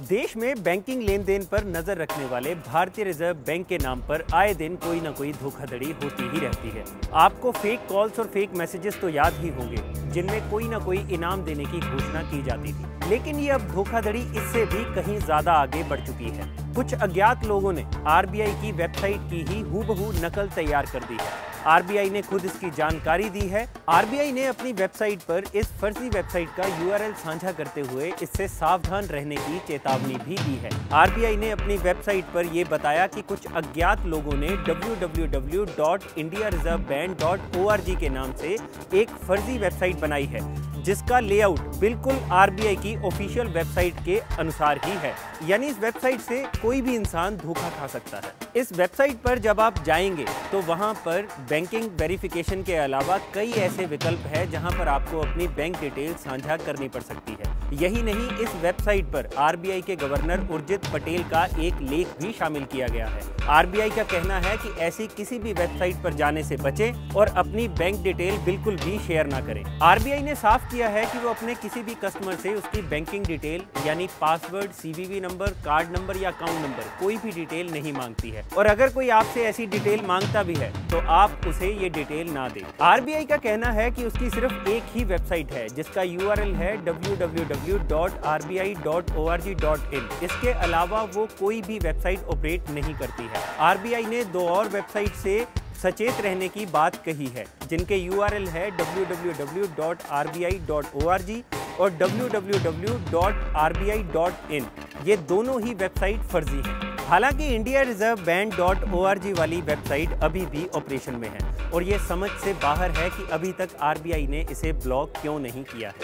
देश में बैंकिंग लेन देन पर नज़र रखने वाले भारतीय रिज़र्व बैंक के नाम पर आए दिन कोई ना कोई धोखाधड़ी होती ही रहती है। आपको फेक कॉल्स और फेक मैसेजेस तो याद ही होंगे, जिनमें कोई ना कोई इनाम देने की घोषणा की जाती थी। लेकिन ये अब धोखाधड़ी इससे भी कहीं ज़्यादा आगे बढ़ चुकी है। कुछ अज्ञात लोगों ने आरबीआई की वेबसाइट की ही हूबहू नकल तैयार कर दी है। आरबीआई ने खुद इसकी जानकारी दी है। आरबीआई ने अपनी वेबसाइट पर इस फर्जी वेबसाइट का यूआरएल साझा करते हुए इससे सावधान रहने की चेतावनी भी दी है। आरबीआई ने अपनी वेबसाइट पर यह बताया कि कुछ अज्ञात लोगों ने www.indiareserveband.org के नाम से एक फर्जी वेबसाइट बनाई है, जिसका लेआउट बिल्कुल आरबीआई की ऑफिशियल वेबसाइट के अनुसार ही है। यानी इस वेबसाइट से कोई भी इंसान धोखा खा सकता है। इस वेबसाइट पर जब आप जाएँगे तो वहाँ पर बैंकिंग वेरिफिकेशन के अलावा कई ऐसे विकल्प है जहाँ पर आपको अपनी बैंक डिटेल साझा करनी पड़ सकती है। यही नहीं, इस वेबसाइट पर आरबीआई के गवर्नर उर्जित पटेल का एक लेख भी शामिल किया गया है। आरबीआई का कहना है कि ऐसी किसी भी वेबसाइट पर जाने से बचें और अपनी बैंक डिटेल बिल्कुल भी शेयर ना करें। आरबीआई ने साफ़ किया है कि वो अपने किसी भी कस्टमर से उसकी बैंकिंग डिटेल यानी password CVV number card number या अकाउंट नंबर कोई भी डिटेल नहीं मांगती है। और अगर कोई आपसे ऐसी डिटेल माँगता भी है तो आप उसे ये डिटेल ना दें। आरबीआई का कहना है कि उसकी सिर्फ़ एक ही वेबसाइट है, जिसका यूआरएल है www.rbi.org.in इसके अलावा वो कोई भी वेबसाइट ऑपरेट नहीं करती है। आरबीआई ने दो और वेबसाइट से सचेत रहने की बात कही है, जिनके यूआरएल है www.rbi.org और www.rbi.in ये दोनों ही वेबसाइट फर्जी हैं। हालाँकि India Reserve Bank dot O वाली वेबसाइट अभी भी ऑपरेशन में है। और ये समझ से बाहर है कि अभी तक आरबीआई ने इसे ब्लॉक क्यों नहीं किया है।